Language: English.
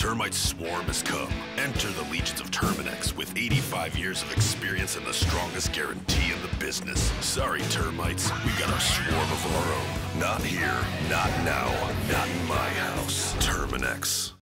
termite swarm has come. Enter the legions of Terminix with 85 years of experience and the strongest guarantee in the business. Sorry, termites, we got a swarm of our own. Not here, not now, not in my house. Terminix.